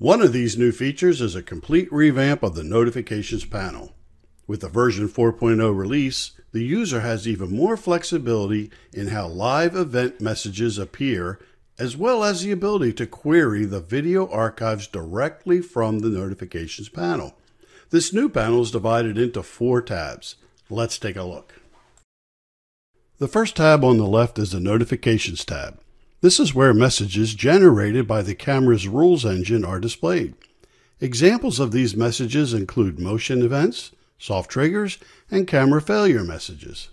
One of these new features is a complete revamp of the notifications panel. With the version 4.0 release, the user has even more flexibility in how live event messages appear, as well as the ability to query the video archives directly from the notifications panel. This new panel is divided into four tabs. Let's take a look. The first tab on the left is the Notifications tab. This is where messages generated by the camera's rules engine are displayed. Examples of these messages include motion events, soft triggers, and camera failure messages.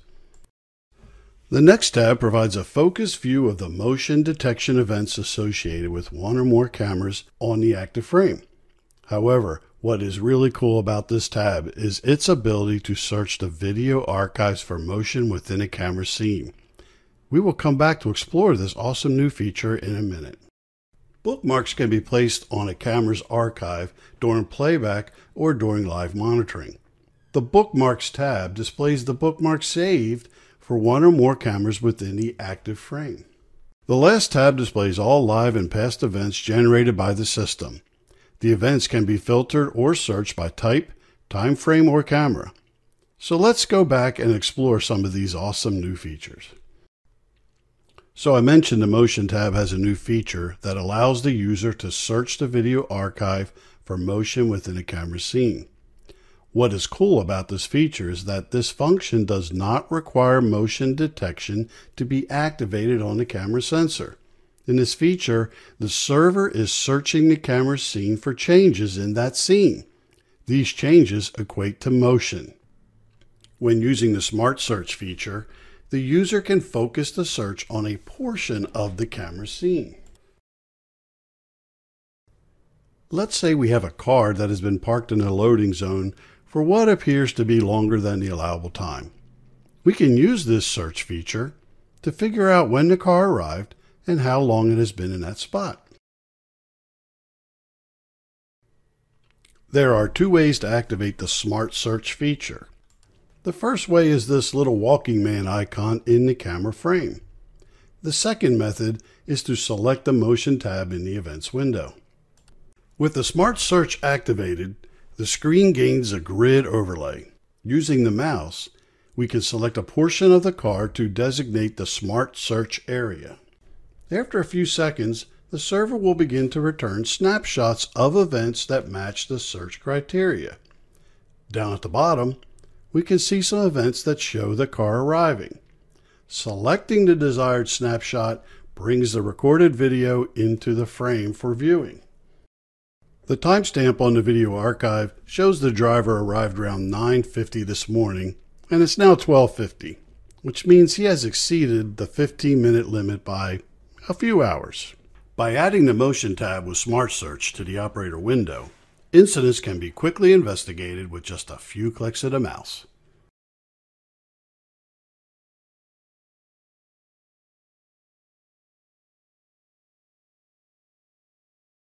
The next tab provides a focused view of the motion detection events associated with one or more cameras on the active frame. However, what is really cool about this tab is its ability to search the video archives for motion within a camera scene. We will come back to explore this awesome new feature in a minute. Bookmarks can be placed on a camera's archive during playback or during live monitoring. The Bookmarks tab displays the bookmarks saved for one or more cameras within the active frame. The last tab displays all live and past events generated by the system. The events can be filtered or searched by type, time frame, or camera. So let's go back and explore some of these awesome new features. So I mentioned the Motion tab has a new feature that allows the user to search the video archive for motion within a camera scene. What is cool about this feature is that this function does not require motion detection to be activated on the camera sensor. In this feature, the server is searching the camera scene for changes in that scene. These changes equate to motion. When using the Smart Search feature, the user can focus the search on a portion of the camera scene. Let's say we have a car that has been parked in a loading zone for what appears to be longer than the allowable time. We can use this search feature to figure out when the car arrived and how long it has been in that spot. There are two ways to activate the Smart Search feature. The first way is this little walking man icon in the camera frame. The second method is to select the Motion tab in the Events window. With the Smart Search activated, the screen gains a grid overlay. Using the mouse, we can select a portion of the car to designate the Smart Search area. After a few seconds, the server will begin to return snapshots of events that match the search criteria. Down at the bottom, we can see some events that show the car arriving. Selecting the desired snapshot brings the recorded video into the frame for viewing. The timestamp on the video archive shows the driver arrived around 9:50 this morning and it's now 12:50, which means he has exceeded the 15-minute limit by a few hours. By adding the Motion tab with Smart Search to the operator window, incidents can be quickly investigated with just a few clicks of the mouse.